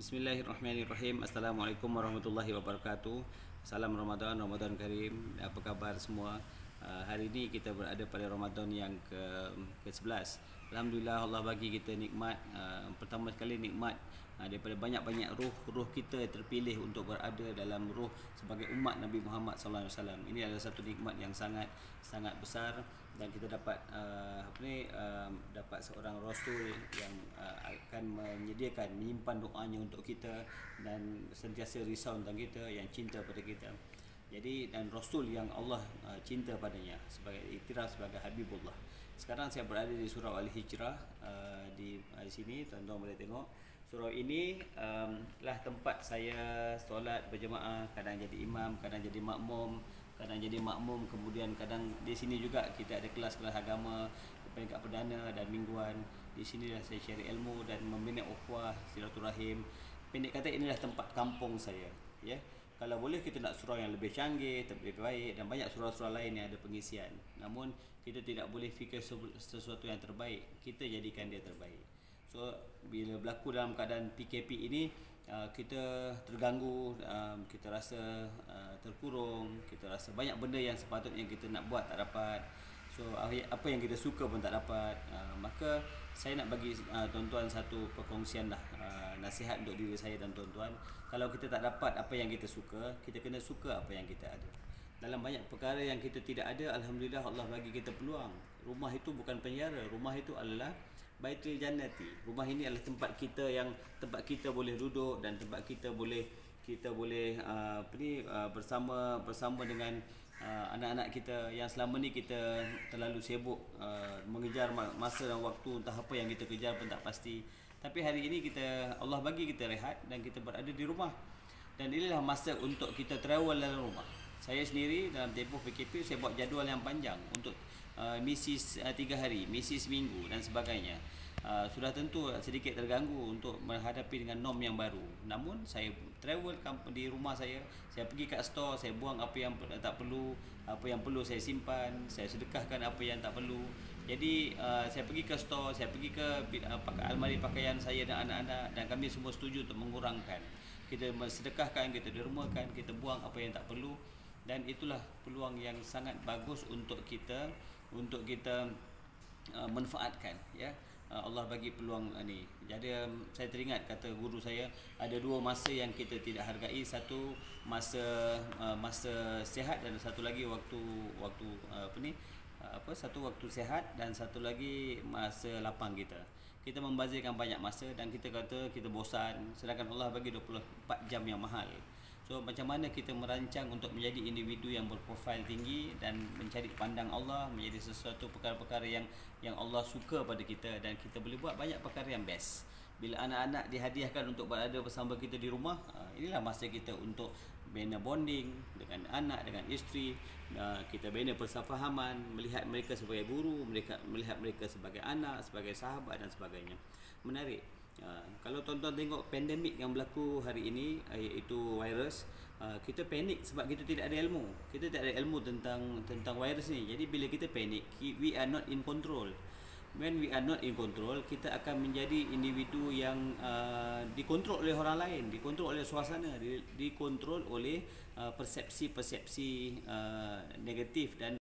Bismillahirrahmanirrahim. Assalamualaikum warahmatullahi wabarakatuh. Salam Ramadan, Ramadan Karim. Apa khabar semua? Uh, hari ini kita berada pada Ramadan yang ke ke-11. Alhamdulillah Allah bagi kita nikmat uh, pertama sekali nikmat uh, daripada banyak-banyak ruh ruh kita terpilih untuk berada dalam ruh sebagai umat Nabi Muhammad sallallahu alaihi wasallam. Ini adalah satu nikmat yang sangat sangat besar dan kita dapat uh, apa ni uh, dapat seorang rasul yang uh, akan menyediakan menyimpan doanya untuk kita dan sentiasa risau tentang kita yang cinta pada kita. Jadi dan Rasul yang Allah uh, cinta padanya sebagai iktiraf sebagai Habibullah. Sekarang saya berada di surau Al-Hijrah uh, di uh, di sini tuan-tuan boleh tengok. Surau ini um, lah tempat saya solat berjemaah, kadang jadi imam, kadang jadi makmum, kadang jadi makmum, kemudian kadang di sini juga kita ada kelas-kelas agama peringkat perdana dan mingguan. Di sini lah saya share ilmu dan membina ukhuwah, silaturahim. Pendek kata inilah tempat kampung saya, ya. Yeah? Kalau boleh kita nak surau yang lebih canggih, lebih baik dan banyak surau-surau lain yang ada pengisian. Namun kita tidak boleh fikir sesuatu yang terbaik, kita jadikan dia terbaik. So bila berlaku dalam keadaan PKP ini uh, kita terganggu, um, kita rasa uh, terkurung, kita rasa banyak benda yang sepatutnya kita nak buat tak dapat. So apa yang kita suka pun tak dapat. Uh, maka saya nak bagi tuan-tuan satu perkongsian lah. Nasihat untuk diri saya dan tuan-tuan. Kalau kita tak dapat apa yang kita suka kita kena suka apa yang kita ada. Dalam banyak perkara yang kita tidak ada alhamdulillah Allah bagi kita peluang. Rumah itu bukan penjara rumah itu adalah baitul jannati. Rumah ini adalah tempat kita yang tempat kita boleh duduk dan tempat kita boleh kita boleh uh, apa ni uh, bersama bersama dengan uh, anak-anak kita yang selama ni kita terlalu sibuk uh, mengejar masa dan waktu entah apa yang kita kejar pun tak pasti tapi hari ini kita Allah bagi kita rehat dan kita berada di rumah. Dan inilah masa untuk kita travel dalam rumah. Saya sendiri dalam tempoh PKP saya buat jadual yang panjang untuk uh, misi uh, tiga hari, misi seminggu dan sebagainya. Uh, sudah tentu sedikit terganggu untuk menghadapi dengan norm yang baru. Namun saya travel di rumah saya, saya pergi kat store, saya buang apa yang tak perlu, apa yang perlu saya simpan, saya sedekahkan apa yang tak perlu. Jadi uh, saya pergi ke store, saya pergi ke uh, almari pakaian saya dan anak-anak dan kami semua setuju untuk mengurangkan. Kita sedekahkan, kita dermakan, kita buang apa yang tak perlu dan itulah peluang yang sangat bagus untuk kita untuk kita uh, manfaatkan ya. Ah, Allah bagi peluang ah, ni. Jadi um, saya teringat kata guru saya ada dua masa yang kita tidak hargai. Satu masa uh, masa sihat dan satu lagi waktu waktu uh, apa ni? Uh, apa satu waktu sihat dan satu lagi masa lapang kita. Kita membazirkan banyak masa dan kita kata kita bosan sedangkan Allah bagi 24 jam yang mahal. So macam mana kita merancang untuk menjadi individu yang berprofil tinggi dan mencari pandang Allah menjadi sesuatu perkara-perkara yang yang Allah suka pada kita dan kita boleh buat banyak perkara yang best. Bila anak-anak dihadiahkan untuk berada bersama kita di rumah, ah, inilah masa kita untuk bina bonding dengan anak, dengan isteri, ah, kita bina persafahaman, melihat mereka sebagai guru, mereka melihat mereka sebagai anak, sebagai sahabat dan sebagainya. Menarik. Uh, kalau tuan-tuan tengok pandemik yang berlaku hari ini uh, iaitu virus uh, kita panik sebab kita tidak ada ilmu. Kita tidak ada ilmu tentang tentang virus ni. Jadi bila kita panik we are not in control. When we are not in control kita akan menjadi individu yang uh, dikontrol oleh orang lain dikontrol oleh suasana dikontrol oleh uh, persepsi-persepsi uh, negatif dan